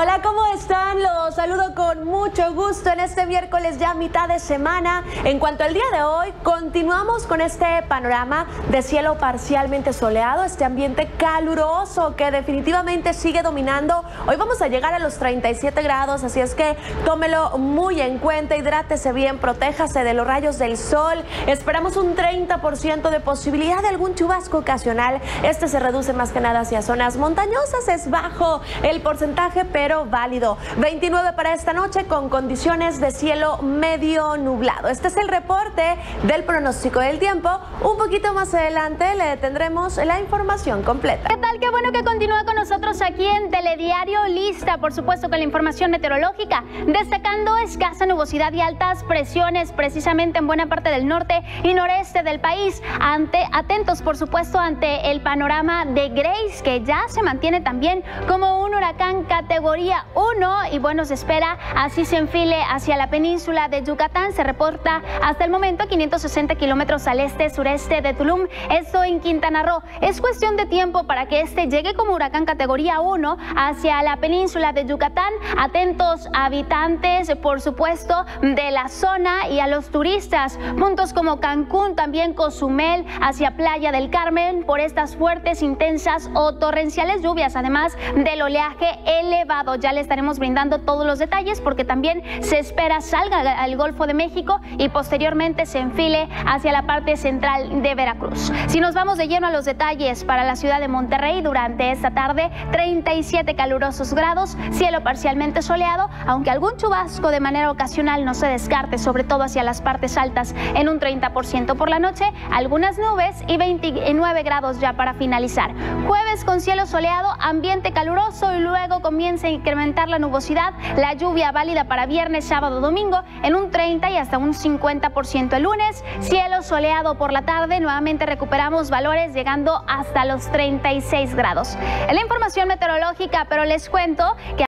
Hola, ¿cómo están? Los saludo con mucho gusto en este miércoles ya mitad de semana. En cuanto al día de hoy, continuamos con este panorama de cielo parcialmente soleado, este ambiente caluroso que definitivamente sigue dominando. Hoy vamos a llegar a los 37 grados, así es que tómelo muy en cuenta, hidrátese bien, protéjase de los rayos del sol. Esperamos un 30% de posibilidad de algún chubasco ocasional. Este se reduce más que nada hacia zonas montañosas, es bajo el porcentaje, pero válido. 29 para esta noche con condiciones de cielo medio nublado. Este es el reporte del pronóstico del tiempo. Un poquito más adelante le tendremos la información completa. ¿Qué tal? Qué bueno que continúa con nosotros aquí en Telediario Lista, por supuesto con la información meteorológica, destacando escasa nubosidad y altas presiones precisamente en buena parte del norte y noreste del país. Ante, atentos, por supuesto, ante el panorama de Grace, que ya se mantiene también como un huracán categoría categoría 1 y bueno, espera así se enfile hacia la península de Yucatán. Se reporta hasta el momento 560 kilómetros al este-sureste de Tulum, esto en Quintana Roo. Es cuestión de tiempo para que este llegue como huracán categoría 1 hacia la península de Yucatán. Atentos habitantes, por supuesto, de la zona y a los turistas. Puntos como Cancún, también Cozumel, hacia Playa del Carmen, por estas fuertes, intensas o torrenciales lluvias, además del oleaje elevado ya le estaremos brindando todos los detalles porque también se espera salga al Golfo de México y posteriormente se enfile hacia la parte central de Veracruz. Si nos vamos de lleno a los detalles para la ciudad de Monterrey durante esta tarde, 37 calurosos grados, cielo parcialmente soleado, aunque algún chubasco de manera ocasional no se descarte, sobre todo hacia las partes altas en un 30% por la noche, algunas nubes y 29 grados ya para finalizar. Jueves con cielo soleado, ambiente caluroso y luego comienza incrementar la nubosidad, la lluvia válida para viernes, sábado, domingo en un 30 y hasta un 50% el lunes, cielo soleado por la tarde, nuevamente recuperamos valores llegando hasta los 36 grados. La información meteorológica, pero les cuento que